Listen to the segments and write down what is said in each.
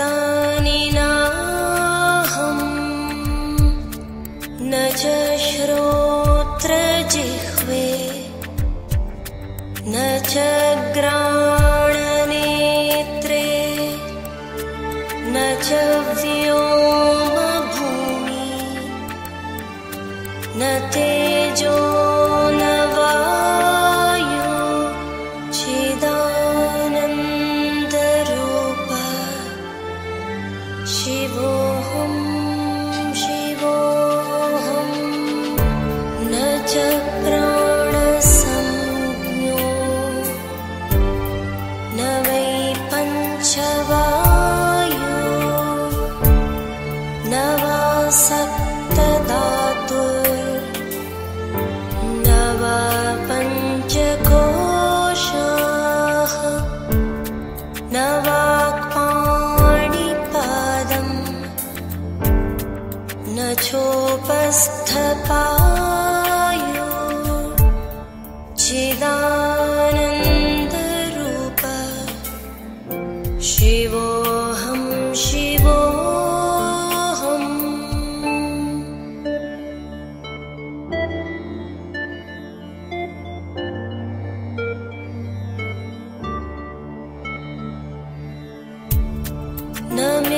नाहम् न च श्रोत्रजिह्वे। न च ग्राणनेत्रे sắp The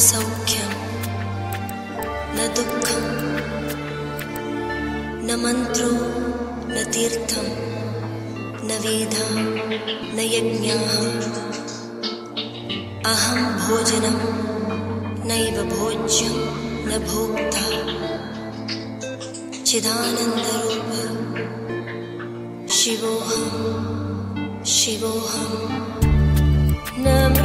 सौख्यं न दुःखं न मन्त्रो न तीर्थं न वेदा न यज्ञाः। अहं भोजनं नैव भोज्यं न भोक्ता। चिदानन्दरूप शिवोऽहं शिवोऽहं। न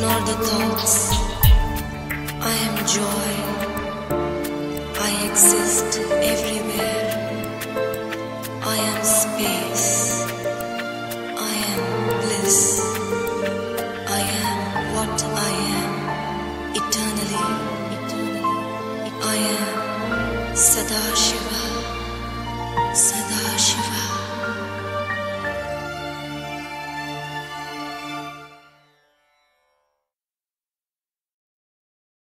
nor the thoughts. I am joy. I exist everywhere. I am space. I am bliss. I am what I am eternally. I am Sadashiva. Sadashiva.